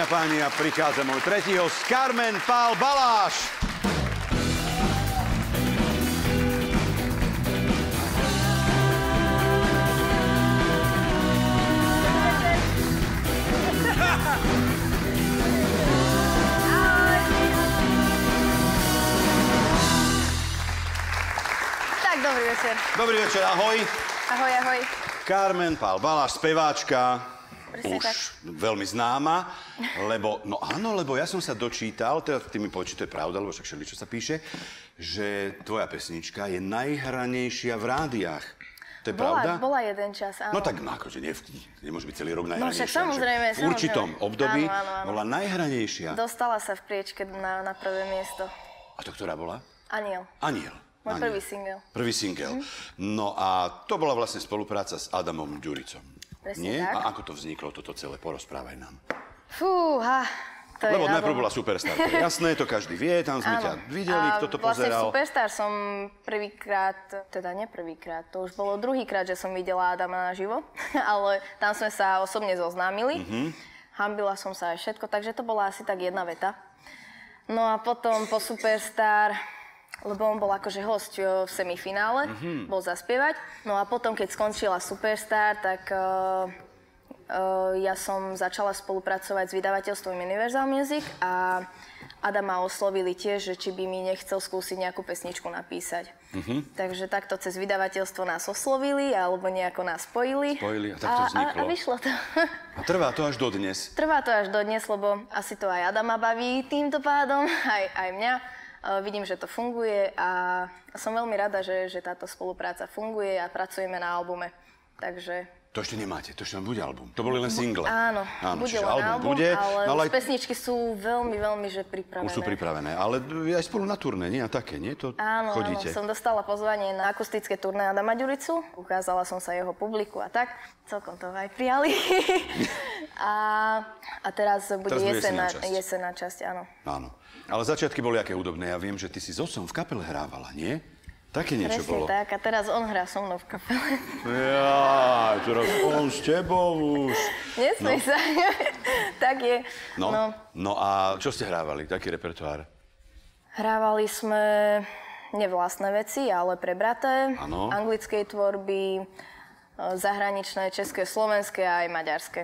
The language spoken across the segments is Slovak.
A páni, a prichádza môj tretí host, Carmen Pál Baláš. Tak, dobrý večer. Dobrý večer, ahoj. Ahoj, ahoj. Carmen Pál Baláš, speváčka. Presne už tak. veľmi známa, lebo, no áno, lebo ja som sa dočítal, teda ty mi povedz, či to je pravda, lebo však všeli, čo sa píše, že tvoja pesnička je najhranejšia v rádiách. To je pravda? Bola, bola jeden čas, áno. No tak, no akože nie, nemôže byť celý rok No najhranejšia. však samozrejme, V určitom samozrejme. období Áno, áno, áno. bola najhranejšia. Dostala sa v priečke na, na prvé miesto. A to ktorá bola? Aniel. Aniel. Môj Aniel. prvý single. Prvý single. No a to bola vlastne spolupráca s Adamom Ďuricom. Presne Nie? tak. A ako to vzniklo, toto celé? Porozprávaj nám. Fúha, to Lebo je na najprv bola Superstar. To je jasné, to každý vie, tam sme Áno. ťa videli, A kto to vlastne pozeral. v Superstar som prvýkrát, teda nie prvýkrát, to už bolo druhýkrát, že som videla Adama naživo, ale tam sme sa osobne zoznámili. Mhm. Hambila som sa aj všetko, takže to bola asi tak jedna veta. No a potom po Superstar, lebo on bol akože host eh, v semifinále, Mhm. bol zaspievať. No a potom, keď skončila Superstar, tak eh, Uh, ja som začala spolupracovať s vydavateľstvom Universal Music a Adama oslovili tiež, že či by mi nechcel skúsiť nejakú pesničku napísať. Mhm. Takže takto cez vydavateľstvo nás oslovili alebo nejako nás spojili. Spojili a tak to a, vzniklo. a vyšlo to. A trvá to až dodnes. Trvá to až dodnes, lebo asi to aj Adama baví týmto pádom, aj, aj mňa. Uh, vidím, že to funguje a som veľmi rada, že, že táto spolupráca funguje a pracujeme na albume. Takže To ešte nemáte, to ešte len bude album. To boli len single. Áno, Áno bude čiže len album, bude, ale no už aj pesničky sú veľmi, veľmi že pripravené. už sú pripravené. Ale aj spolu na turné, nie? A také, nie? To Áno, chodíte. áno, som dostala pozvanie na akustické turné Adama Ďuricu. Ukázala som sa jeho publiku a tak. Celkom to aj prijali. a, a teraz bude Teraz jesenná časť. jesenná časť, áno. Áno. Ale začiatky boli aké hudobné. Ja viem, že ty si s otcom v kapele hrávala, nie? Také niečo Presne bolo. tak. A teraz on hrá so mnou v kapele. Ja, teraz on s tebou už. Nesmej sa. tak je. No, no. no a čo ste hrávali? Taký repertoár? Hrávali sme nevlastné veci, ale prebraté. Áno. Anglickej tvorby, e, zahraničné, české, slovenské a aj maďarské.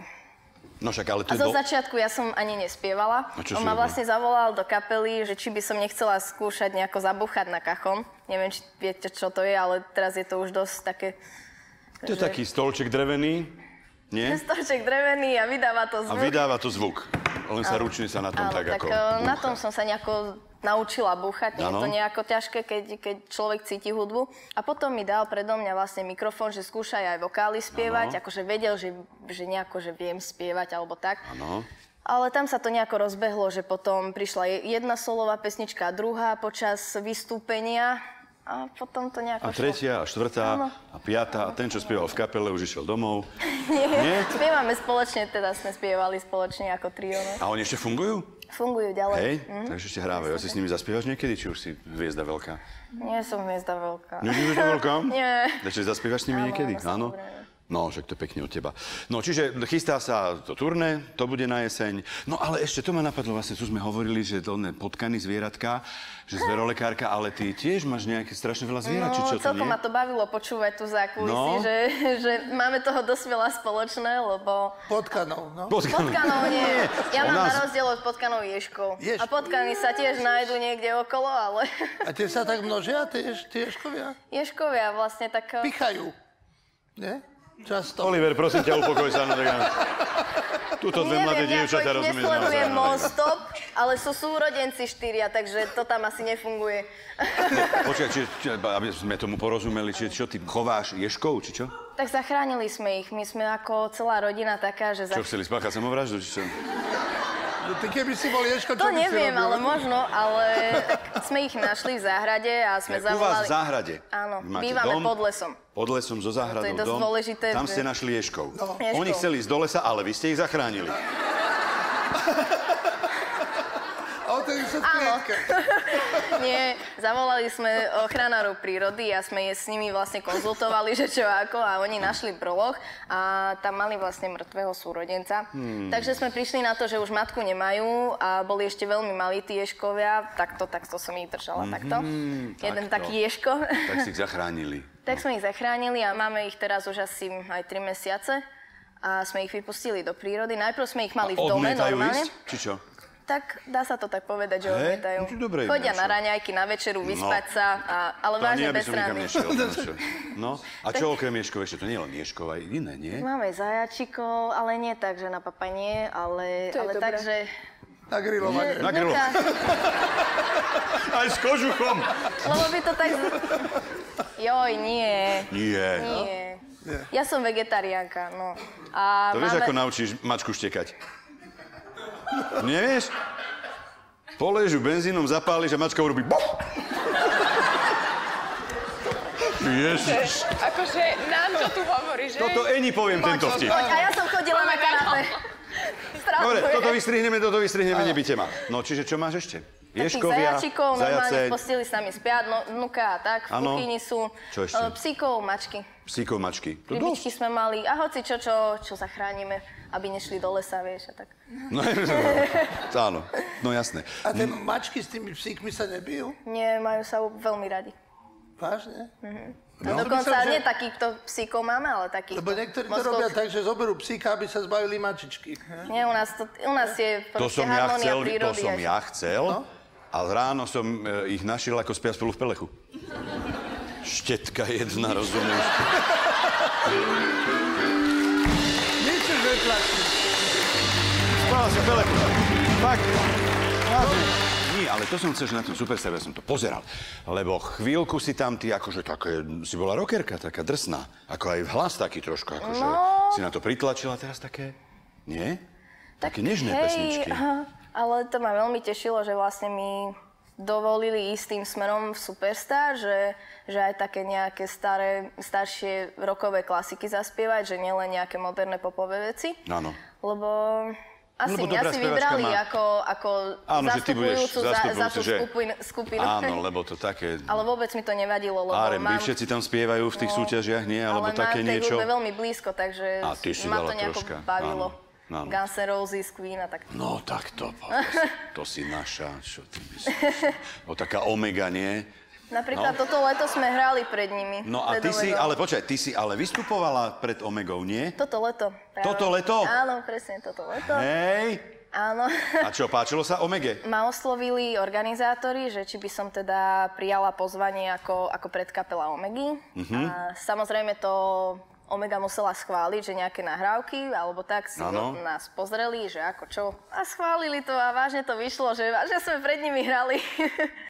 No však, ale to A zo do... začiatku ja som ani nespievala. A On ma vlastne zavolal do kapely, že či by som nechcela skúšať nejako zabuchať na kachon. Neviem, či viete, čo to je, ale teraz je to už dosť také... To je taký stolček drevený, nie? Stolček drevený a vydáva to A zvuk. vydáva to zvuk. Len sa ručne sa na tom Áno, tak, tak ako e, na búcha. tom som sa nejako naučila búchať. Nie je to nejako ťažké, keď, keď človek cíti hudbu. A potom mi dal predo mňa vlastne mikrofón, že skúšaj aj vokály spievať. Áno. Akože vedel, že, že nejako, že viem spievať alebo tak. Áno. Ale tam sa to nejako rozbehlo, že potom prišla je- jedna solová pesnička, druhá počas vystúpenia a potom to nejako A tretia, a štvrtá, Áno. a piatá, a ten, čo spieval v kapele, už išiel domov. Nie, Nie? spievame spoločne, teda sme spievali spoločne ako trio. No. A oni ešte fungujú? Fungujú ďalej. Hej, Mhm. takže ešte hrávajú. A si s nimi zaspievaš niekedy, či už si hviezda veľká? Nie som hviezda veľká. Nie, nie, hviezda veľká? Nie. Takže zaspievaš s nimi Áno, niekedy? áno, samozrejme. No, však to je pekne od teba. No, čiže chystá sa to turné, to bude na jeseň. No, ale ešte to ma napadlo, vlastne tu sme hovorili, že to ne potkaný zvieratka, že zverolekárka, ale ty tiež máš nejaké strašne veľa zvierat, či No, čo to nie? ma to bavilo počúvať tu zákulisí, No. že, že máme toho dosť veľa spoločné, lebo Potkanov, no. Potkaný. potkanov nie. Ja mám nás- na rozdiel od potkanov ješkov. Ješky. A potkany sa tiež nájdu niekde okolo, ale A tie sa tak množia, tie, ješ- tie ješkovia? ješkovia vlastne tak... Pichajú. Nie? Často. Oliver, prosím ťa, upokoj sa. No, tak áno. Tuto dve mladé dievčatá rozumieš nesledujem non-stop, ale sú súrodenci štyria, takže to tam asi nefunguje. Počkaj, či, či, aby sme tomu porozumeli, či čo, ty chováš ješkov, či čo? Tak zachránili sme ich. My sme ako celá rodina taká, že... Čo chceli spáchať samovraždu, či čo? Ty keby si bol ješko, čo To by si neviem, ale možno, ale tak sme ich našli v záhrade a sme U vás zavolali... v záhrade. Áno, máte bývame dom, pod lesom. Pod lesom so záhradou To je dosť dom. dôležité, Tam že- ste našli ješkov. No. Ješkov. Oni chceli ísť do lesa, ale vy ste ich zachránili. A o ten 10 Áno. Nie, zavolali sme ochranárov prírody a sme je s nimi vlastne konzultovali, že čo ako a oni našli broloch a tam mali vlastne mŕtvého súrodenca. Hmm. Takže sme prišli na to, že už matku nemajú a boli ešte veľmi malí tí ješkovia. Takto, takto som ich držala, takto. Jeden takto. taký ješko. Tak si ich zachránili. tak sme ich zachránili a máme ich teraz už asi aj 3 mesiace. A sme ich vypustili do prírody. Najprv sme ich mali v dome normálne. ísť? Či čo? Tak dá sa to tak povedať, že Hej, odmietajú. no dobre, Chodia na raňajky, na večeru, vyspať sa, a, ale vážne nie, bez nešiel. no? No, a čo okrem Ješkov ešte? To nie je len Ješkov, aj iné, nie? Máme zajačikov, ale nie tak, že na papanie, ale, ale dobré. tak, že... Na grilovanie. Na grilu. Vnúka, Aj s kožuchom. Lebo by to tak... Joj, nie. Nie. Nie. Ja som vegetariánka, no. A To vieš, ako naučíš mačku štekať? Nevieš? Poležu benzínom, zapáliš a mačka urobí bop. Ježiš. Akože nám to tu hovorí, že? Toto Eni poviem tento vtip. Poď, a ja som chodila na karate. Dobre, toto vystrihneme, toto vystrihneme, nebite ma. No, čiže čo máš ešte? Ješkovia, zajačikov, normálne v posteli s nami spiať, no, vnuka a tak, v kuchyni sú. Čo ešte? e, Psíkov, mačky. psíkov, mačky. To dosť. Rybičky sme mali a hoci čo, čo, čo zachránime, aby nešli do lesa, vieš, a tak. No, áno, no jasné. A tie mačky s tými psíkmi sa nebijú? Nie, majú sa veľmi radi. Vážne? No, No. dokonca Myslím, že- nie takýchto psíkov máme, ale takýchto. Lebo niektorí to mozgov- robia tak, že zoberú psíka, aby sa zbavili mačičky. he? Nie, u nás, to, u nás je To som ja chcel, to prírody. som až- ja chcel, a ráno som e, ich našiel, ako spia spolu v pelechu. Štetka jedna, rozumieš? V pelechu. Fakt. Vážne. Nie, ale to som chcel, že na tom Superstar, ja som to pozeral. Lebo chvíľku si tam ty akože také, si bola rockerka, taká drsná. Ako aj hlas taký trošku, akože No. si na to pritlačila teraz také, nie? Také nežné hej, pesničky. aha, ale to ma veľmi tešilo, že vlastne mi dovolili ísť tým smerom v Superstar, že, že aj také nejaké staré, staršie rokové klasiky zaspievať, že nielen nejaké moderné popové veci. Áno. Lebo asi Lebo mňa si vybrali má- ako, ako Áno, zastupujúcu za, za tú že... skupinu, skupinu. Áno, lebo to také... Ale vôbec mi to nevadilo, lebo Árem, mám... všetci tam spievajú v tých No, súťažiach, nie? Alebo ale také niečo? hudbe veľmi blízko, takže A ty si ma to nejako troška, bavilo. áno, áno. Guns N' Roses, Queen a tak. No tak to, povedz. to si naša, čo ty myslíš? O taká omega, nie? Napríklad No. toto leto sme hrali pred nimi. No a ty si, ale počkaj, ty si ale vystupovala pred Omegou, nie? Toto leto. Práve. Toto leto? Áno, presne toto leto. Hej! Áno. A čo, páčilo sa Omege? Ma oslovili organizátori, že či by som teda prijala pozvanie ako, ako predkapela Omegy. Mhm. A samozrejme to Omega musela schváliť, že nejaké nahrávky, alebo tak si Áno. nás pozreli, že ako čo. A schválili to a vážne to vyšlo, že vážne sme pred nimi hrali.